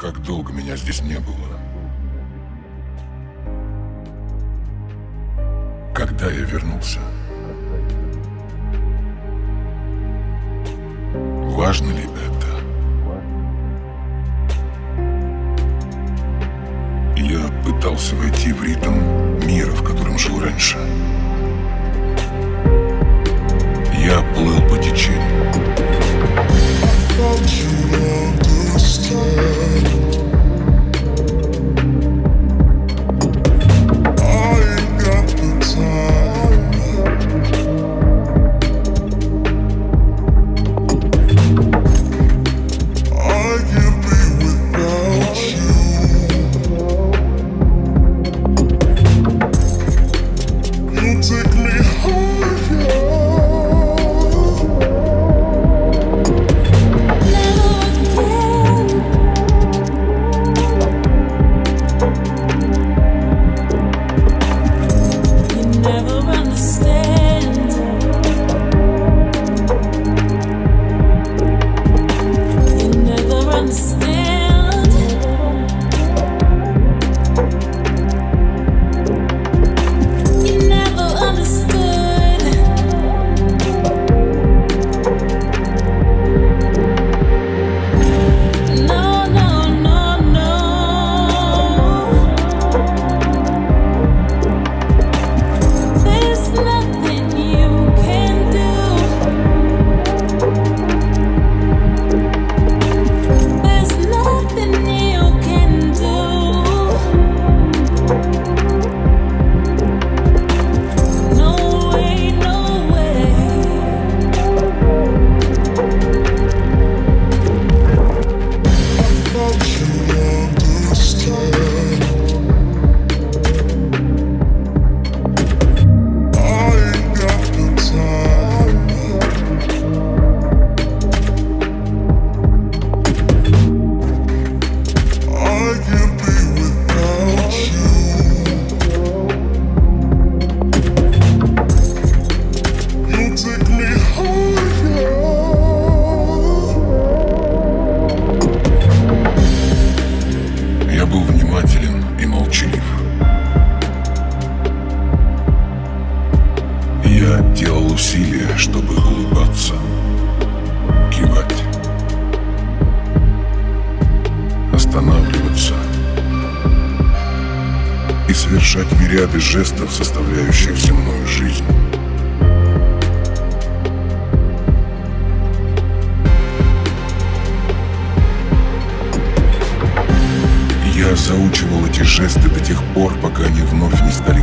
как долго меня здесь не было. Когда я вернулся? Важно ли это? Я пытался войти в ритм мира, в котором жил раньше. Я плыл по течению. жесты до тех пор, пока они вновь не стали